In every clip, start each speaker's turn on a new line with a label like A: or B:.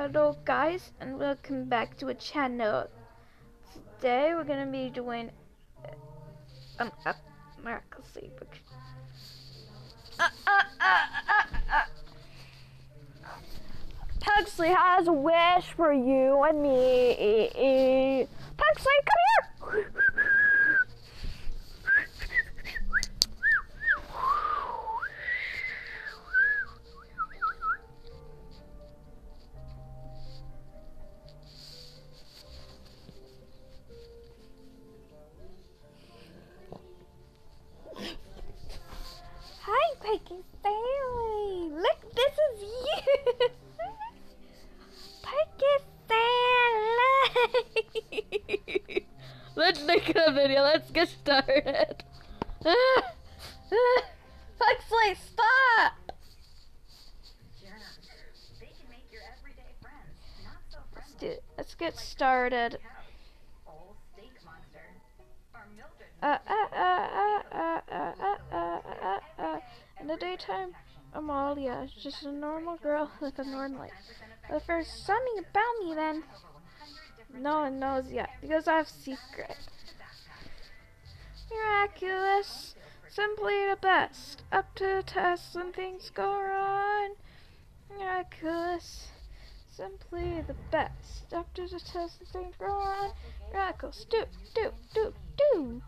A: Hello guys and welcome back to a channel. Today we're gonna be doing um a miracle sleep. Uh, uh, uh, uh, uh. Pugsley has a wish for you and me. Pugsley, come here! Make a video. Let's get started. Pugsley, stop. Let's, do, let's get started. In the daytime, Amalia is just a normal girl with a normal life. But there's something about me, then no one knows yet because I have secret. Miraculous, simply the best. Up to the test when things go wrong. Miraculous, simply the best. Up to the test when things go wrong. Miracles, do, do, do, do.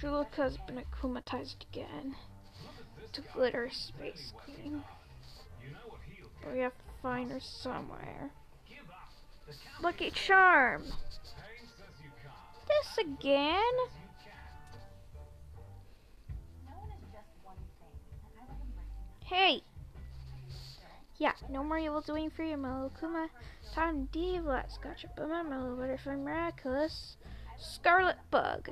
A: Julep has been akumatized again to glitter space queen. But we have to find her somewhere. Lucky Charm. This again? Hey! Yeah, no more evil doing for you, Malakuma. Time de-evilize, gotcha, my little Butterfly, Miraculous, Scarlet Bug.